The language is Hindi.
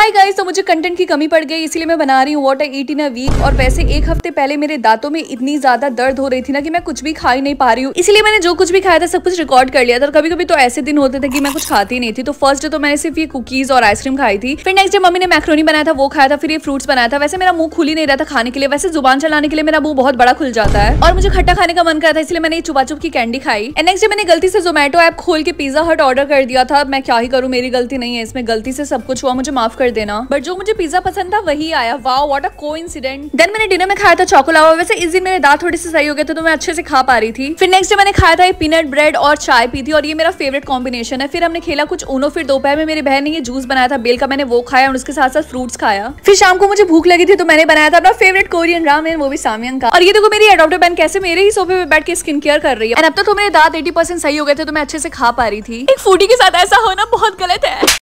हाय गाइस तो मुझे कंटेंट की कमी पड़ गई, इसलिए मैं बना रही हूँ what I eat in a week और वैसे एक हफ़्ते पहले मेरे दांतों में इतनी ज़्यादा दर्द हो रही थी ना कि मैं कुछ भी खा ही नहीं पा रही हूँ। इसलिए मैंने जो कुछ भी खाया था, सब कुछ रिकॉर्ड कर लिया था। कभी कभी तो ऐसे दिन होते थे कि मैं कुछ खाती नहीं थी। तो फ़र्स्ट डे तो मैंने सिर्फ़ ये कुकीज और आइसक्रीम खाई थी। फिर नेक्स्ट डे मम्मी ने मैक्रोनी बनाया था, वो खाया था, फिर ये फ्रूट्स बनाया था। वैसे मेरा मुँह खुल ही नहीं रहा था खाने के लिए। वैसे ज़ुबान चलाने के लिए मेरा मुँह बहुत बड़ा खुल जाता है। और मुझे खट्टा खाने का मन करा था, इसलिए मैंने चुपा चुप की कैंडी खाई। एंड नेक्स्ट डे मैंने गलती से जोमेटो ऐप खोल के पिज्जा हट ऑर्डर कर दिया था मैं क्या ही करूँ? मेरी गलती नहीं है, इसमें गलती से सब कुछ हुआ, मुझे माफ़ कर देना। बट जो मुझे पिज्जा पसंद था वही आया। Wow what a coincident then मैंने डिनर में खाया था चॉकोलावा वैसे इस दिन मेरे दांत थोड़े से सही हो गए थे तो मैं अच्छे से खा पा रही थी। फिर नेक्स्ट डे मैंने खाया था पीनट ब्रेड और चाय पी थी और ये मेरा फेवरेट कॉम्बिनेशन है। फिर हमने खेला कुछ ऊनो फिर दोपहर में मेरी बहन ने ये जूस बनाया था बेल का मैंने वो खाया और उसके साथ साथ फ्रूट्स खाया। फिर शाम को मुझे भूख लगी थी तो मैंने बनाया था अपना फेवरेट कोरियन रामेन वो भी सामियन का। और ये देखो मेरी एडोप्टर बहन कैसे मेरे ही सोफे पे बैठ के स्किन केयर कर रही है। अब तो, तो मेरे दांत एटी सही हो गए थे तो मैं अच्छे से खा पा रही थी। एक फूडी के साथ ऐसा होना बहुत गलत है।